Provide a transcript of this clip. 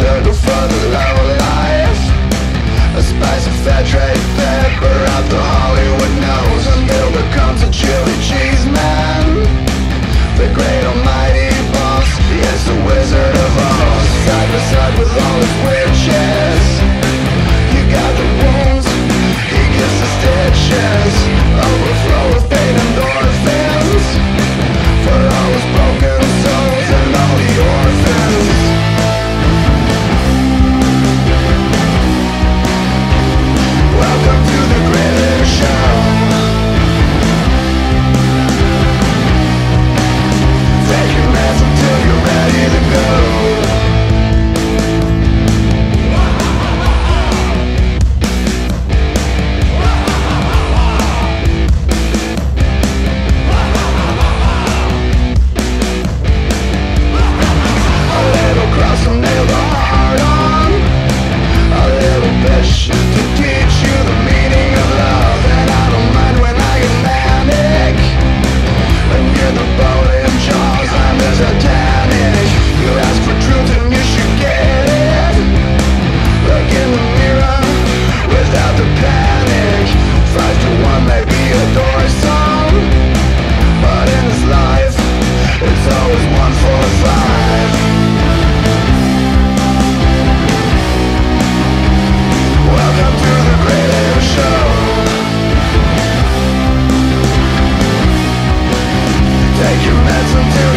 sugar for the low life A spice of fair trade pepper up the Hollywood nose. Until becomes a chili cheese man. Take your meds and